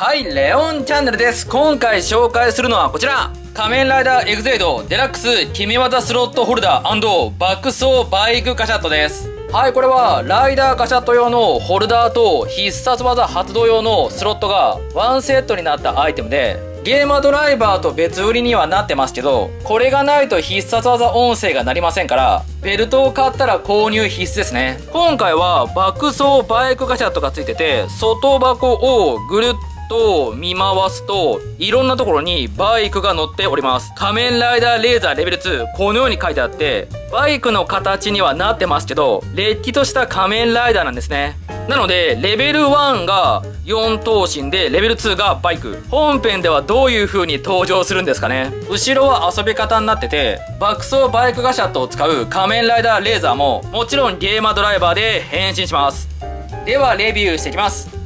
はい、レオンチャンネルです。今回紹介するのはこちら。仮面ライダーエグゼイドデラックスキメワザスロットホルダー爆走バイクガシャットです。はい、これはライダーガシャット用のホルダーと必殺技発動用のスロットがワンセットになったアイテムで、ゲーマードライバーと別売りにはなってますけど、これがないと必殺技音声が鳴りませんから、ベルトを買ったら購入必須ですね。今回は爆走バイクガシャットがついてて、外箱をぐるっと見回すと、いろんなところにバイクが乗っております。仮面ライダーレーザーレベル2、このように書いてあって、バイクの形にはなってますけど、れっきとした仮面ライダーなんですね。なので、レベル1が4頭身で、レベル2がバイク。本編ではどういう風に登場するんですかね後ろは遊び方になってて、爆走バイクガシャットを使う仮面ライダーレーザーも、もちろんゲーマードライバーで変身します。では、レビューしていきます。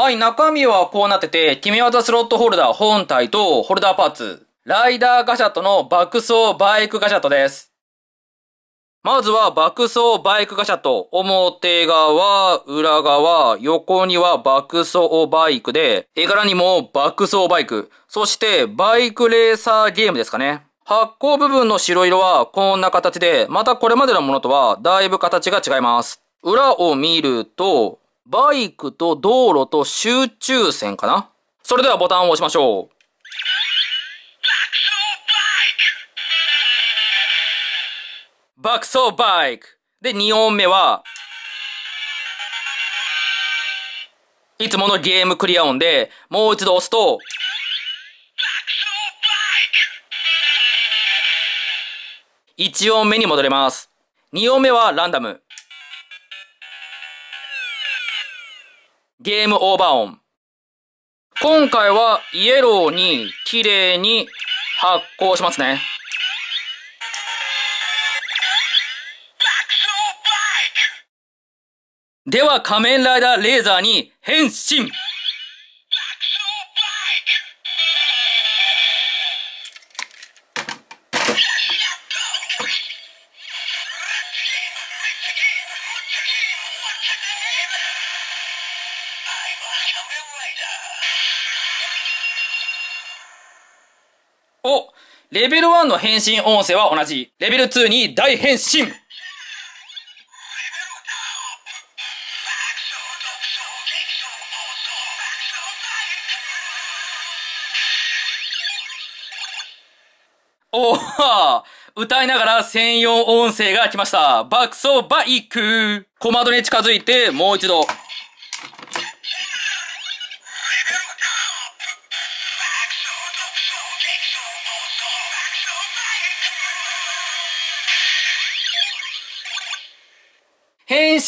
はい、中身はこうなってて、決め技スロットホルダー本体とホルダーパーツ、ライダーガシャットの爆走バイクガシャットです。まずは爆走バイクガシャット。表側、裏側、横には爆走バイクで、絵柄にも爆走バイク。そしてバイクレーサーゲームですかね。発光部分の白色はこんな形で、またこれまでのものとはだいぶ形が違います。裏を見ると、バイクと道路と集中線かな？それではボタンを押しましょう。爆走バイクで、2音目は、いつものゲームクリア音で、もう一度押すと、1音目に戻れます。2音目はランダム。ゲームオーバー音。今回はイエローに綺麗に発光しますね。では仮面ライダーレーザーに変身おレベル1の変身音声は同じ。レベル2に大変身おー歌いながら専用音声が来ました。爆走バイク小窓に近づいてもう一度。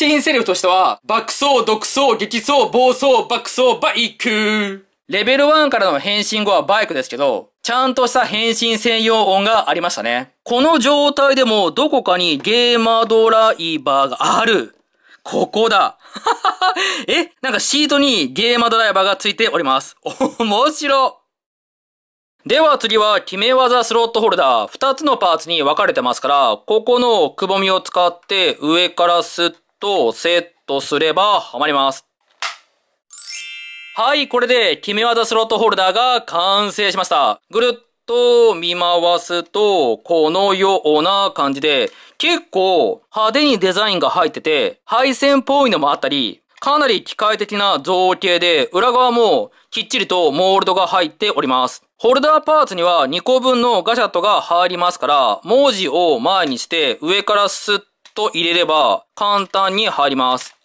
変身セリフとしては、爆走、独走、激走、暴走、爆走、バイク。レベル1からの変身後はバイクですけど、ちゃんとした変身専用音がありましたね。この状態でもどこかにゲーマードライバーがある。ここだ。え？なんかシートにゲーマードライバーがついております。面白。では次は決め技スロットホルダー。二つのパーツに分かれてますから、ここのくぼみを使って上からスッとセットすればはまります。はい、これで決め技スロットホルダーが完成しました。ぐるっと見回すと、このような感じで、結構派手にデザインが入ってて、配線っぽいのもあったり、かなり機械的な造形で、裏側もきっちりとモールドが入っております。ホルダーパーツには2個分のガシャットが入りますから、文字を前にして上からスッと入れれば簡単に入ります。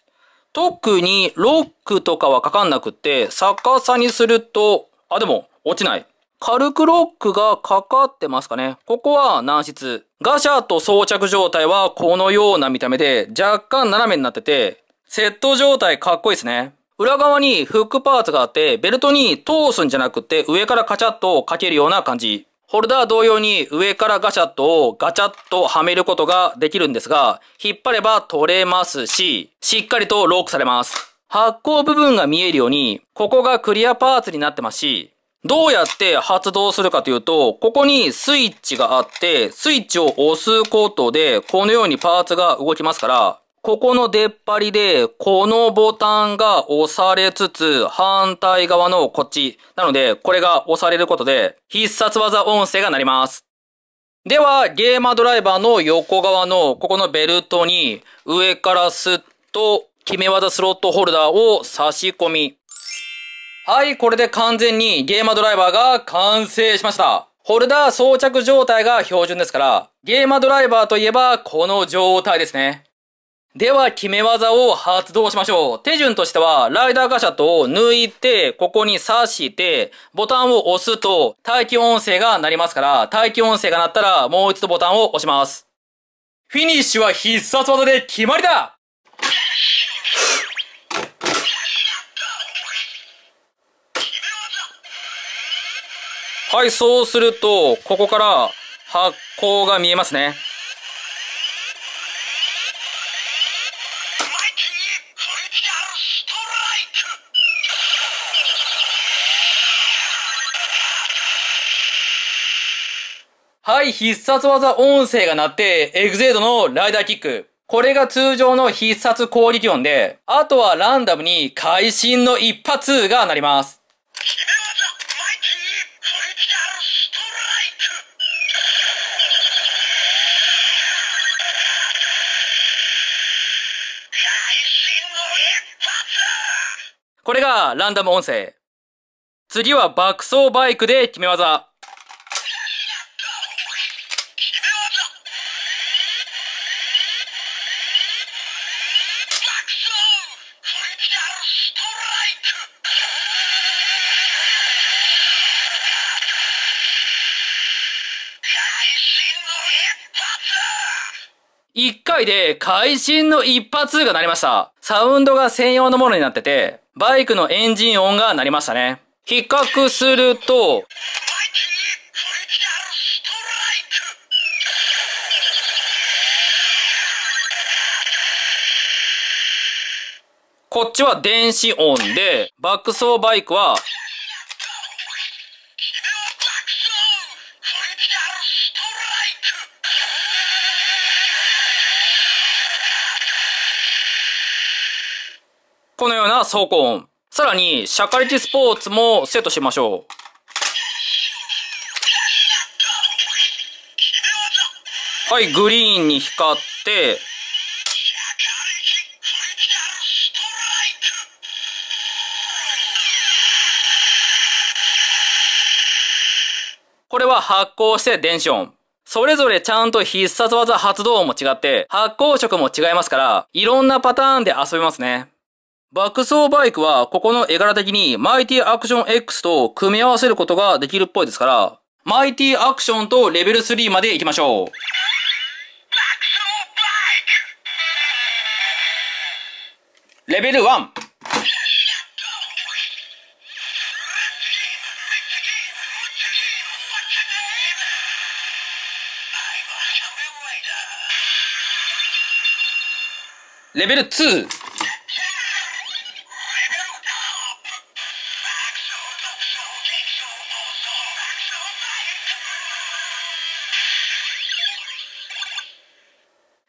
特にロックとかはかかんなくって、逆さにすると、あ、でも落ちない。軽くロックがかかってますかね。ここは軟質。ガシャと装着状態はこのような見た目で若干斜めになってて、セット状態かっこいいですね。裏側にフックパーツがあって、ベルトに通すんじゃなくて上からカチャッとかけるような感じ。ホルダー同様に上からガチャットをガチャッとはめることができるんですが、引っ張れば取れますし、しっかりとロックされます。発光部分が見えるように、ここがクリアパーツになってますし、どうやって発動するかというと、ここにスイッチがあって、スイッチを押すことで、このようにパーツが動きますから、ここの出っ張りで、このボタンが押されつつ、反対側のこっち。なので、これが押されることで、必殺技音声が鳴ります。では、ゲーマードライバーの横側のここのベルトに上からスッと決め技スロットホルダーを差し込み。はい、これで完全にゲーマードライバーが完成しました。ホルダー装着状態が標準ですから、ゲーマードライバーといえばこの状態ですね。では、決め技を発動しましょう。手順としては、ライダーガシャットを抜いて、ここに刺して、ボタンを押すと、待機音声が鳴りますから、待機音声が鳴ったら、もう一度ボタンを押します。フィニッシュは必殺技で決まりだはい、そうすると、ここから発光が見えますね。はい、必殺技音声が鳴って、エグゼードのライダーキック。これが通常の必殺攻撃音で、あとはランダムに会心の一発が鳴ります。これがランダム音声。次は爆走バイクで決め技。で会心の一発が鳴りました。サウンドが専用のものになってて、バイクのエンジン音が鳴りましたね。比較すると、こっちは電子音で、爆走バイクはこのような走行音。さらに、シャカリティスポーツもセットしましょう。はい、グリーンに光って、これは発光して電子音。それぞれちゃんと必殺技発動音も違って、発光色も違いますから、いろんなパターンで遊べますね。爆走バイクは、ここの絵柄的に、マイティアクション X と組み合わせることができるっぽいですから、マイティアクションとレベル3まで行きましょう。レベル 1! レベル 2!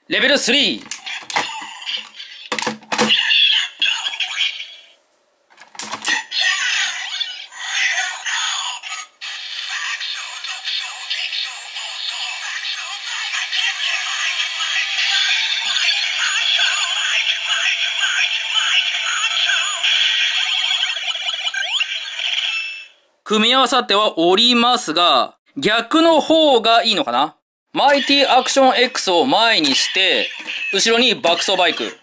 レベル 3! 組み合わさってはおりますが、逆の方がいいのかな？マイティアクション X を前にして、後ろに爆走バイク。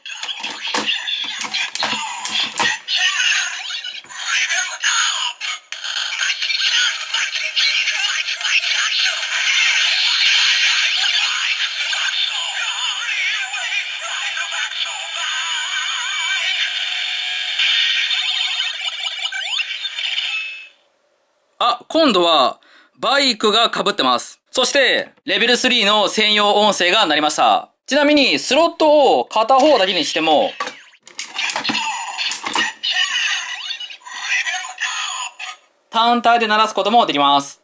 あ、今度は、バイクが被ってます。そして、レベル3の専用音声が鳴りました。ちなみに、スロットを片方だけにしても、単体で鳴らすこともできます。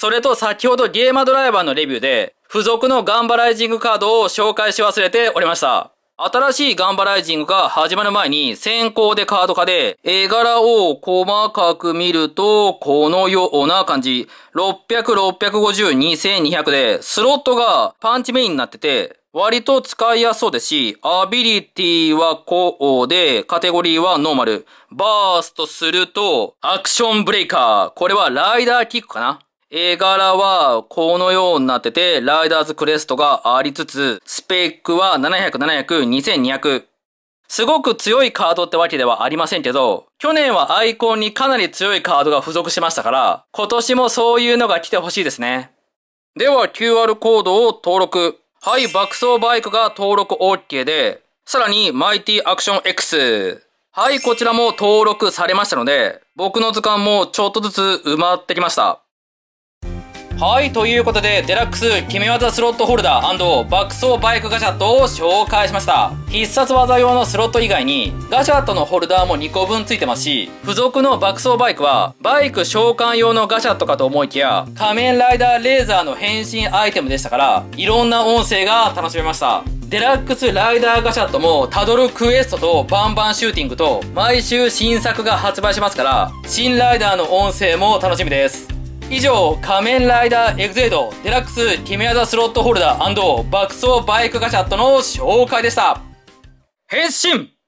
それと先ほどゲーマドライバーのレビューで、付属のガンバライジングカードを紹介し忘れておりました。新しいガンバライジングが始まる前に先行でカード化で、絵柄を細かく見ると、このような感じ。600、650、2200で、スロットがパンチメインになってて、割と使いやすそうですし、アビリティはこうで、カテゴリーはノーマル。バーストすると、アクションブレイカー。これはライダーキックかな絵柄はこのようになってて、ライダーズクレストがありつつ、スペックは700、700、2200。すごく強いカードってわけではありませんけど、去年はアイコンにかなり強いカードが付属しましたから、今年もそういうのが来てほしいですね。では QR コードを登録。はい、爆走バイクが登録 OK で、さらにマイティアクション X。はい、こちらも登録されましたので、僕の図鑑もちょっとずつ埋まってきました。はい、ということで、デラックスキメワザスロットホルダー爆走バイクガシャットを紹介しました。必殺技用のスロット以外に、ガシャットのホルダーも2個分ついてますし、付属の爆走バイクは、バイク召喚用のガシャットかと思いきや、仮面ライダーレーザーの変身アイテムでしたから、いろんな音声が楽しめました。デラックスライダーガシャットもタドルクエストとバンバンシューティングと毎週新作が発売しますから新ライダーの音声も楽しみです以上、仮面ライダーエグゼイド、デラックス、キメワザスロットホルダー爆走バイクガシャットの紹介でした。変身